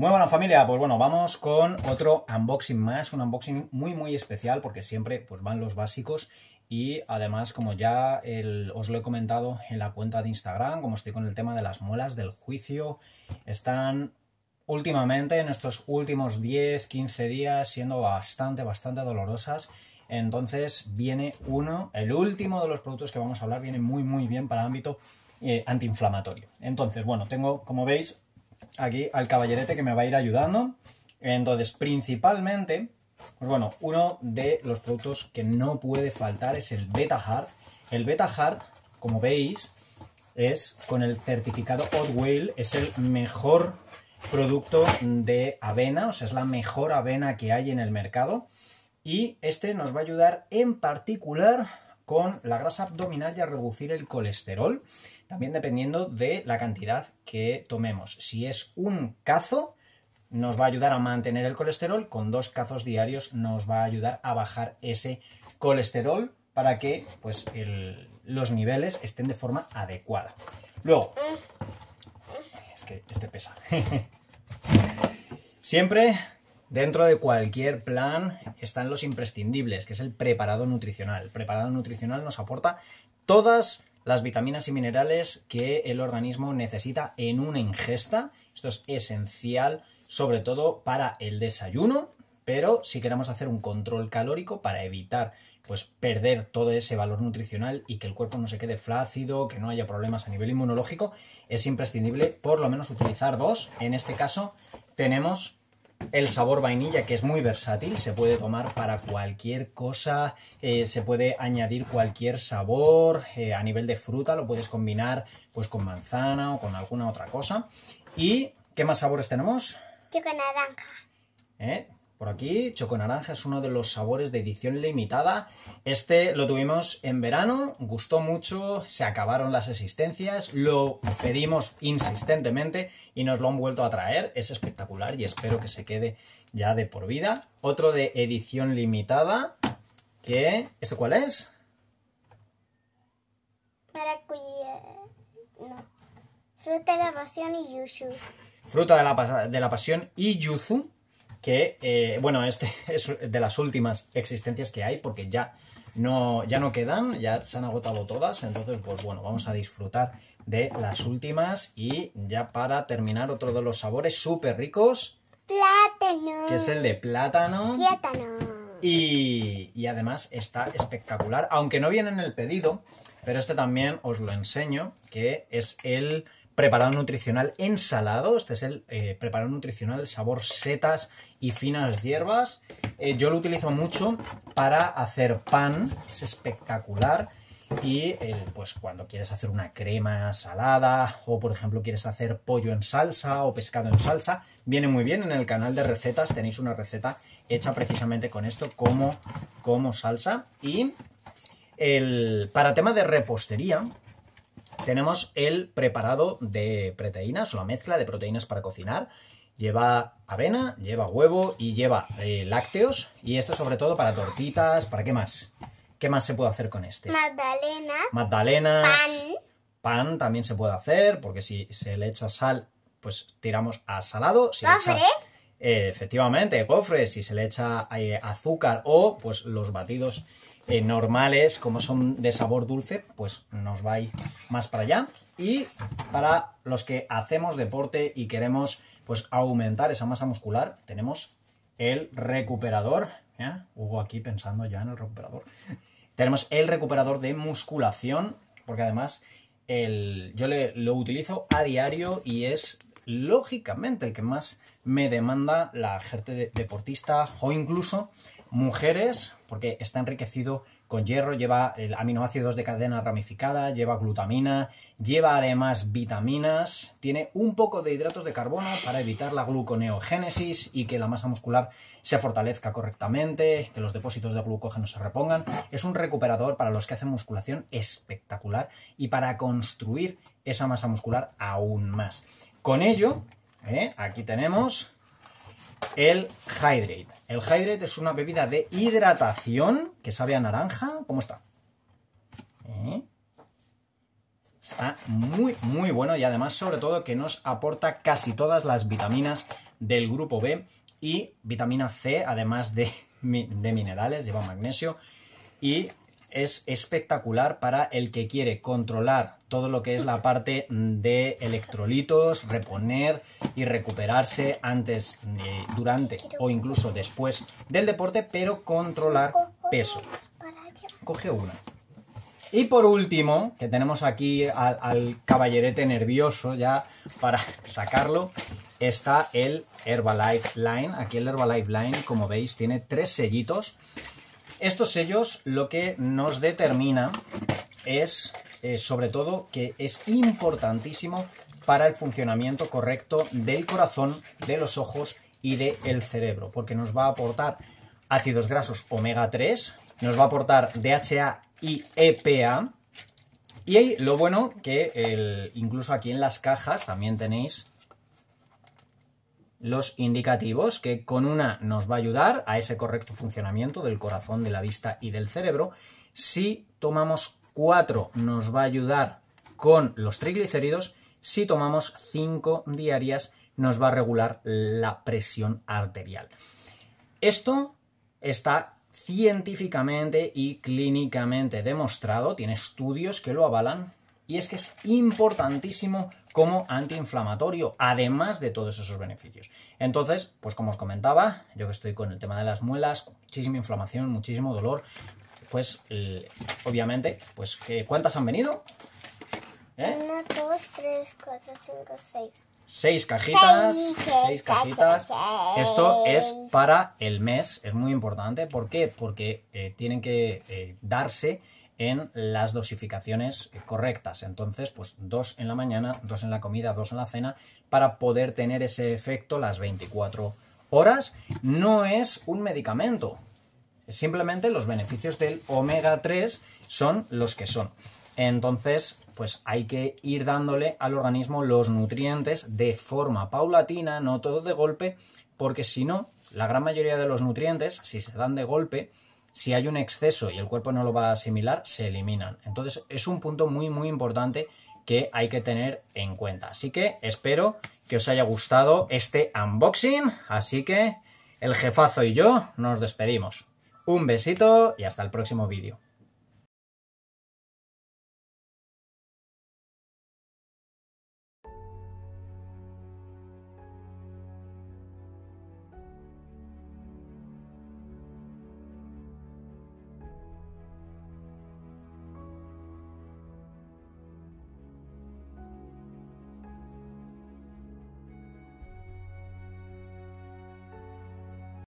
Muy buena familia, pues bueno, vamos con otro unboxing más, un unboxing muy muy especial porque siempre pues van los básicos y además como ya os lo he comentado en la cuenta de Instagram, como estoy con el tema de las muelas del juicio, están últimamente en estos últimos 10, 15 días siendo bastante, bastante dolorosas. Entonces viene uno, el último de los productos que vamos a hablar, viene muy muy bien para ámbito eh, antiinflamatorio. Entonces, bueno, tengo, como veis, aquí al caballerete que me va a ir ayudando. Entonces, principalmente, pues bueno, uno de los productos que no puede faltar es el Beta Hard. El Beta Hard, como veis, es con el certificado Hot Whale, es el mejor producto de avena, o sea, es la mejor avena que hay en el mercado. Y este nos va a ayudar en particular con la grasa abdominal y a reducir el colesterol. También dependiendo de la cantidad que tomemos. Si es un cazo, nos va a ayudar a mantener el colesterol. Con dos cazos diarios nos va a ayudar a bajar ese colesterol para que pues, los niveles estén de forma adecuada. Luego, es que este pesa. Siempre dentro de cualquier plan están los imprescindibles, que es el preparado nutricional. El preparado nutricional nos aporta todas las vitaminas y minerales que el organismo necesita en una ingesta. Esto es esencial, sobre todo para el desayuno, pero si queremos hacer un control calórico para evitar pues perder todo ese valor nutricional y que el cuerpo no se quede flácido, que no haya problemas a nivel inmunológico, es imprescindible por lo menos utilizar dos. En este caso tenemos el sabor vainilla, que es muy versátil, se puede tomar para cualquier cosa, eh, se puede añadir cualquier sabor, eh, a nivel de fruta lo puedes combinar pues con manzana o con alguna otra cosa. ¿Y qué más sabores tenemos? Choco naranja. ¿Eh? Por aquí, choco naranja es uno de los sabores de edición limitada. Este lo tuvimos en verano, gustó mucho, se acabaron las existencias, lo pedimos insistentemente y nos lo han vuelto a traer. Es espectacular y espero que se quede ya de por vida. Otro de edición limitada, que... ¿Esto cuál es? Maracuyá. No. Fruta de la pasión y yuzu. Fruta de la, de la pasión y yuzu que, eh, bueno, este es de las últimas existencias que hay, porque ya no, ya no quedan, ya se han agotado todas, entonces, pues bueno, vamos a disfrutar de las últimas y ya para terminar otro de los sabores súper ricos. Plátano. Que es el de plátano. Plátano. Y, y además está espectacular, aunque no viene en el pedido, pero este también os lo enseño, que es el preparado nutricional ensalado. Este es el eh, preparado nutricional sabor setas y finas hierbas. Eh, yo lo utilizo mucho para hacer pan, es espectacular. Y eh, pues cuando quieres hacer una crema salada o por ejemplo quieres hacer pollo en salsa o pescado en salsa, viene muy bien. En el canal de recetas tenéis una receta hecha precisamente con esto como, como salsa. Y el, para tema de repostería, tenemos el preparado de proteínas o la mezcla de proteínas para cocinar. Lleva avena, lleva huevo y lleva eh, lácteos. Y esto sobre todo para tortitas, ¿para qué más? ¿Qué más se puede hacer con este? Magdalena. Magdalenas. Pan. Pan también se puede hacer, porque si se le echa sal, pues tiramos a salado. Si ¿Cofre? Le echas, eh, efectivamente, cofre. Si se le echa eh, azúcar o pues los batidos eh, normales, como son de sabor dulce, pues nos va a ir más para allá. Y para los que hacemos deporte y queremos pues aumentar esa masa muscular, tenemos el recuperador. Hugo aquí pensando ya en el recuperador. tenemos el recuperador de musculación, porque además el, yo le, lo utilizo a diario y es lógicamente el que más me demanda la gente de- deportista o incluso mujeres, porque está enriquecido con hierro, lleva aminoácidos de cadena ramificada, lleva glutamina, lleva además vitaminas, tiene un poco de hidratos de carbono para evitar la gluconeogénesis y que la masa muscular se fortalezca correctamente, que los depósitos de glucógeno se repongan. Es un recuperador para los que hacen musculación espectacular y para construir esa masa muscular aún más. Con ello, ¿eh? aquí tenemos el Hydrate. El Hydrate es una bebida de hidratación que sabe a naranja. ¿Cómo está? ¿Eh? Está muy, muy bueno y además, sobre todo, que nos aporta casi todas las vitaminas del grupo B y vitamina C, además de, de minerales, lleva magnesio y es espectacular para el que quiere controlar todo lo que es la parte de electrolitos, reponer y recuperarse antes, durante o incluso después del deporte, pero controlar peso. Coge una. Y por último, que tenemos aquí al, al, caballerete nervioso ya para sacarlo, está el Herbalife Line. Aquí el Herbalife Line, como veis, tiene tres sellitos estos sellos lo que nos determina es, eh, sobre todo, que es importantísimo para el funcionamiento correcto del corazón, de los ojos y del cerebro, porque nos va a aportar ácidos grasos omega 3, nos va a aportar DHA y EPA, y lo bueno que incluso aquí en las cajas también tenéis los indicativos, que con una nos va a ayudar a ese correcto funcionamiento del corazón, de la vista y del cerebro. Si tomamos cuatro nos va a ayudar con los triglicéridos. Si tomamos cinco diarias nos va a regular la presión arterial. Esto está científicamente y clínicamente demostrado, tiene estudios que lo avalan, y es que es importantísimo como antiinflamatorio, además de todos esos beneficios. Entonces, pues como os comentaba, yo que estoy con el tema de las muelas, muchísima inflamación, muchísimo dolor, pues obviamente, pues ¿cuántas han venido? ¿Eh? Una, dos, tres, cuatro, cinco, seis. Seis cajitas, seis, cajitas. Esto es para el mes, es muy importante. ¿Por qué? Porque eh, tienen que eh, darse en las dosificaciones correctas. Entonces, pues dos en la mañana, dos en la comida, dos en la cena, para poder tener ese efecto las 24 horas. No es un medicamento. Simplemente los beneficios del omega 3 son los que son. Entonces, pues hay que ir dándole al organismo los nutrientes de forma paulatina, no todo de golpe, porque si no, la gran mayoría de los nutrientes, si se dan de golpe, si hay un exceso y el cuerpo no lo va a asimilar, se eliminan. Entonces es un punto muy muy importante que hay que tener en cuenta. Así que espero que os haya gustado este unboxing. Así que el jefazo y yo nos despedimos. Un besito y hasta el próximo vídeo.